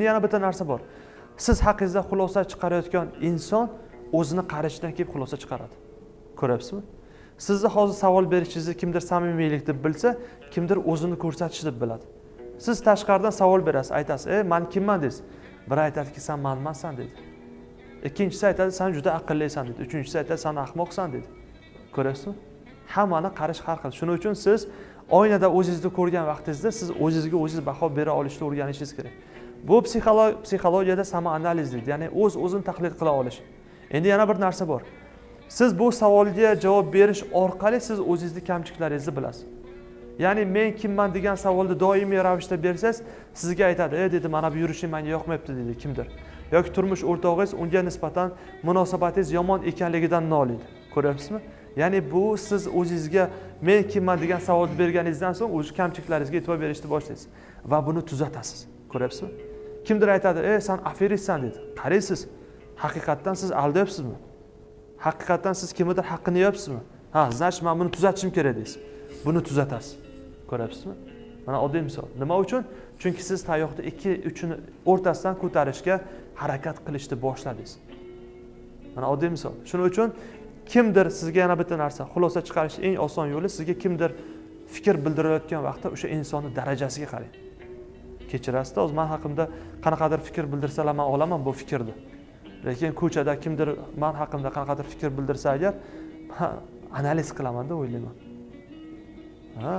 yana bitta narsa bor. Siz haqingizda xulosa chiqarayotgan inson o'zini qarashidan kelib xulosa chiqaradi. Ko'ryapsizmi? Sizni hozir savol berishingizni kimdir samimiylik deb bilsa kimdir o'zini ko'rsatish deb biladi. Siz tashqaridan savol berasiz aytasiz e man kimman? deysiz. Biri aytadiki san manmansan deydi ikkinchisi aytadi san juda aqllisan deydi uchinchisi aytadi san ahmoqsan deydi ko'ryapsizmi? Hammani qarash har xil. Shuning uchun siz oynada o'zingizni ko'rgan vaqtingizda siz o'zingizga o'zingiz baho bera olishni o'rganishingiz kerak. Bu psixologiyada samoanaliz deydi. Ya'ni o'z o'zini tahlil qila olish. Endi yana bir narsa bor. Siz bu savolga javob berish orqali siz o'zingizni kamchiliklaringizni bilasiz. Ya'ni men kimman degan savolni doimiy ravishda bersangiz sizga aytadi e dedi mana bu yurishing manga yoqmayapti deydi kimdir. Yoki turmush o'rtog'ingiz unga nisbatan munosabatingiz yomon ekanligidan noliydi ko'ryapsizmi? Ya'ni bu siz o'zingizga men kimman degan savolni berganingizdan so'ng o'sha kamchiliklaringizga e'tibor berishni boshlaysiz va buni tuzatasiz. Ko'ryapsizmi? Kimdir aytadi ey san aferistsan deydi qaraysiz haqiqatdan siz aldayapsizmi? Haqiqatdan siz kimnidir haqqini yeyapsizmi ha значит man buni tuzatishim kerak deysiz. Buni tuzatasiz. Ko'ryapsizmi? Mana oddiy misol. Nima uchun? Chunki siz tayoqni ikki uchini o'rtasidan ko'tarishga harakat qilishni boshladingiz. Mana oddiy misol. Shuning uchun kimdir sizga yana bitta narsa xulosa chiqarish eng oson yo'li sizga kimdir fikr bildirayotgan vaqtda o'sha insonni darajasiga qarang. Kechirasizda hozir man haqimda qanaqadir fikr bildirsalar man olaman bu fikrni. Lekin ko'chada kimdir man haqimda qanaqadir fikr bildirsa agar analiz qilamanda o'ylayman. Ha?